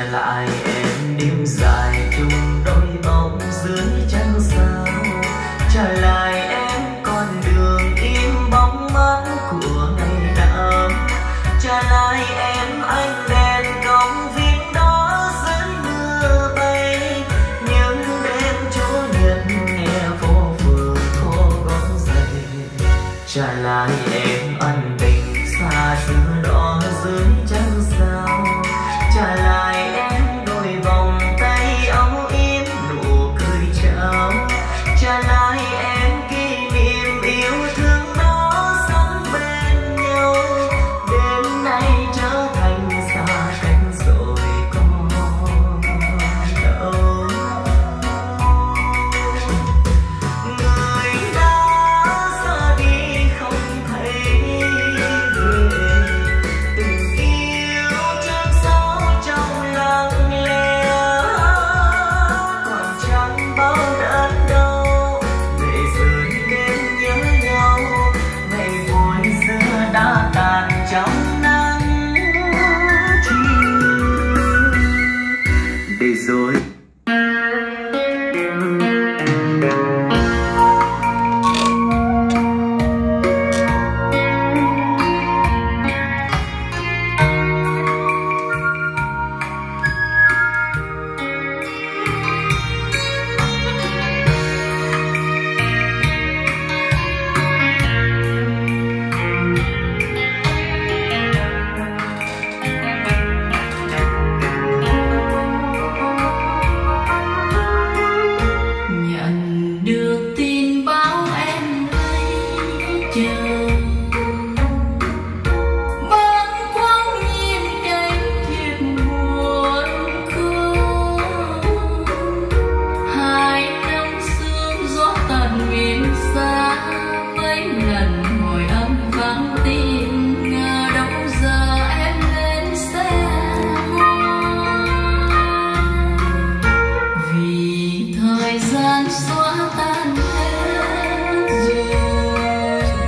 trở lại em đêm dài chung đôi bóng dưới trăng sao. Trở lại em con đường im bóng mắt của ngày nào trở lại em anh đèn công viên đó dưới mưa bay. Những đêm chúa nhật nghe phố phường khô gót giày trở lại em anh tình xa xưa đó dưới trăng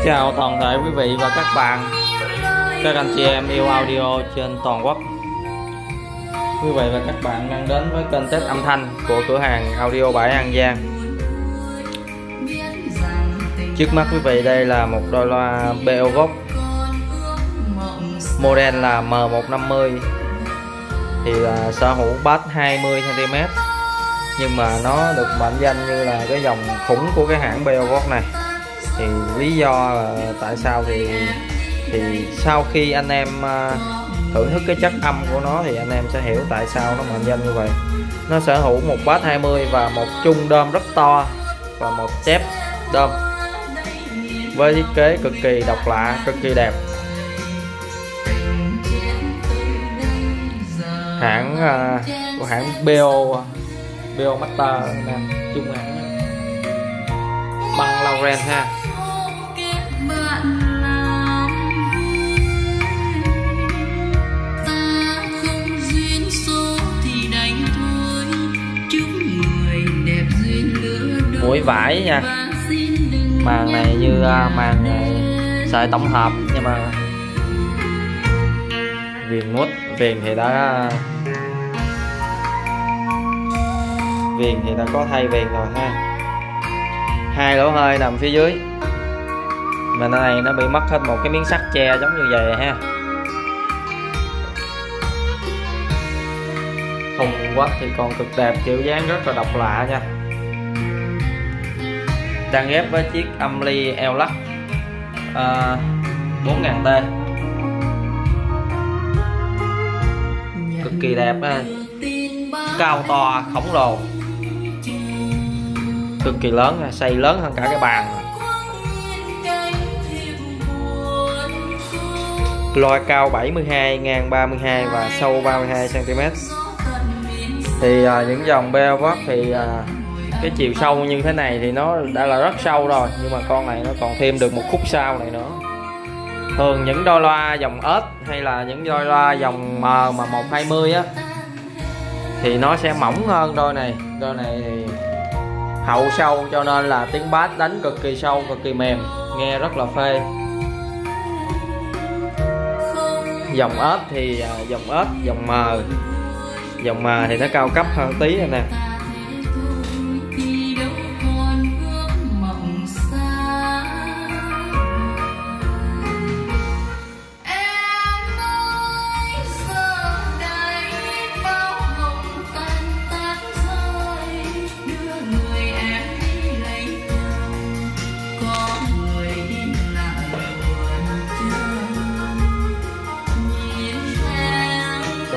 Chào toàn thể quý vị và các bạn, các anh chị em yêu audio trên toàn quốc. Quý vị và các bạn đang đến với kênh test âm thanh của cửa hàng audio Bãi An Giang. Trước mắt quý vị đây là một đôi loa Beovox model là M150 thì là sở hữu bass 20 cm nhưng mà nó được mệnh danh như là cái dòng khủng của cái hãng Beovox này thì lý do là tại sao thì thì sau khi anh em à, thưởng thức cái chất âm của nó thì anh em sẽ hiểu tại sao nó mệnh danh như vậy. Nó sở hữu một bass 20 và một chung đơm rất to và một chép đơm. Với thiết kế cực kỳ độc lạ cực kỳ đẹp. Hãng uh, của hãng bo bo Master nam chung hãng. Băng Lauren ha. Mũi vải nha. Màng màn này như màng màn sợi tổng hợp, nhưng mà viền mút, viền thì đã, viền thì đã có thay viền rồi ha. Hai lỗ hơi nằm phía dưới. Mà nó này nó bị mất hết một cái miếng sắt che giống như vậy ha. Thùng quách thì còn cực đẹp, kiểu dáng rất là độc lạ nha đang ghép với chiếc âm ly eo lắc à, 4000T cực kỳ đẹp ha. Cao to khổng lồ. Cực kỳ lớn xây lớn hơn cả cái bàn. Loa cao 72 ngang 32 và sâu 32 cm thì à, những dòng Beovox thì à, cái chiều sâu như thế này thì nó đã là rất sâu rồi, nhưng mà con này nó còn thêm được một khúc sau này nữa. Thường những đôi loa dòng ếch hay là những đôi loa dòng M mà 120 á, thì nó sẽ mỏng hơn đôi này. Đôi này thì hậu sâu cho nên là tiếng bass đánh cực kỳ sâu, cực kỳ mềm, nghe rất là phê. Dòng ếch thì à, dòng ếch, dòng M. Dòng m thì nó cao cấp hơn tí nè.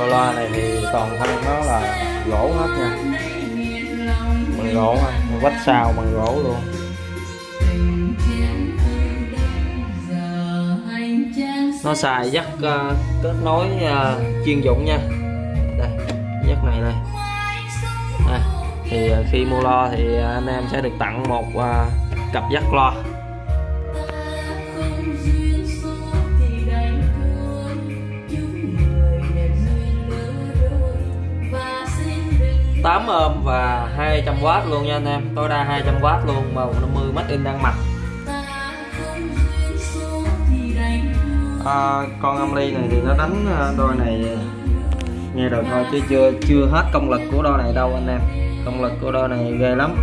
Loa này thì toàn thân nó là gỗ hết nha. Bằng gỗ ha vách sao bằng gỗ luôn. Nó xài dắt uh, kết nối uh, chuyên dụng nha. Đây dắt này đây. Đây. thì uh, khi mua lo thì anh em sẽ được tặng một uh, cặp dắt lo tám ôm và 200W luôn nha anh em. Tối đa 200W luôn màu 50 mắt in đang mặt à, con âm ly này thì nó đánh à, đôi này nghe được thôi chứ chưa chưa hết công lực của đôi này đâu anh em. Công lực của đôi này ghê lắm.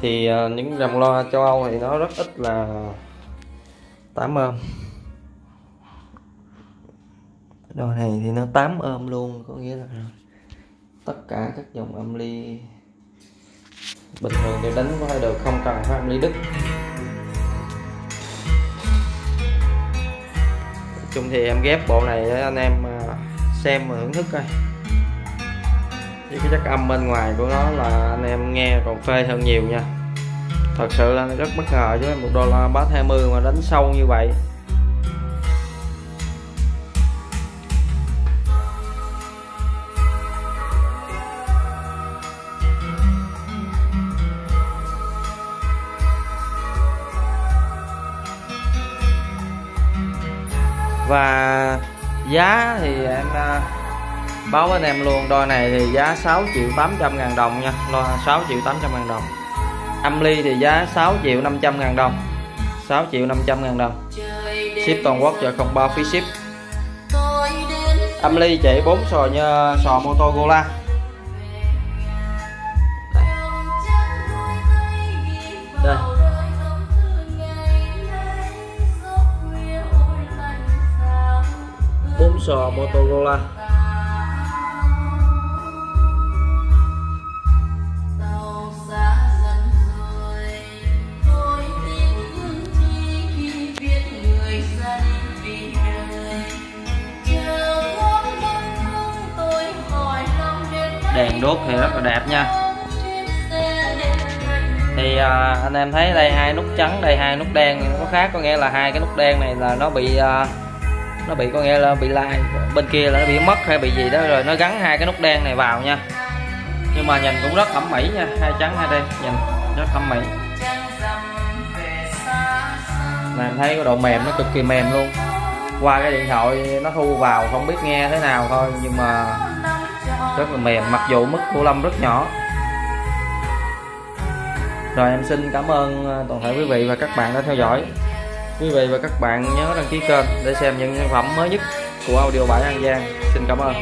Thì à, những dòng loa châu Âu thì nó rất ít là 8 ôm. Đồ này thì nó 8 ôm luôn, có nghĩa là tất cả các dòng âm ly bình thường đều đánh có hai được không cần phải âm ly đứt. Nói chung thì em ghép bộ này để anh em à, xem và thưởng thức coi. Với cái chất âm bên ngoài của nó là anh em nghe còn phê hơn nhiều nha thật sự là rất bất ngờ chứ, một đô la bát 20 mà đánh sâu như vậy. Và giá thì em à, báo với anh em luôn đôi này thì giá 6 triệu 800 ngàn đồng nha loa 6 triệu 800 ngàn đồng âm ly thì giá 6 triệu 500 ngàn đồng. 6 triệu 500 ngàn đồng. Ship toàn quốc và không bao phí ship. Âm ly chạy 4 sò như sò Motorola. Đây. Bốn sò Motorola. Đèn đốt thì rất là đẹp nha. Thì à, anh em thấy đây hai nút trắng đây hai nút đen có khác có nghĩa là hai cái nút đen này là nó bị à, nó bị có nghĩa là bị lai bên kia là nó bị mất hay bị gì đó rồi nó gắn hai cái nút đen này vào nha. Nhưng mà nhìn cũng rất thẩm mỹ nha hai trắng hai đen nhìn rất thẩm mỹ. Mà em thấy cái độ mềm nó cực kỳ mềm luôn. Qua cái điện thoại nó thu vào không biết nghe thế nào thôi nhưng mà rất là mềm, mặc dù mức của lâm rất nhỏ. Rồi em xin cảm ơn à, toàn thể quý vị và các bạn đã theo dõi. Quý vị và các bạn nhớ đăng ký kênh để xem những sản phẩm mới nhất của audio bãi an giang. Xin cảm ơn.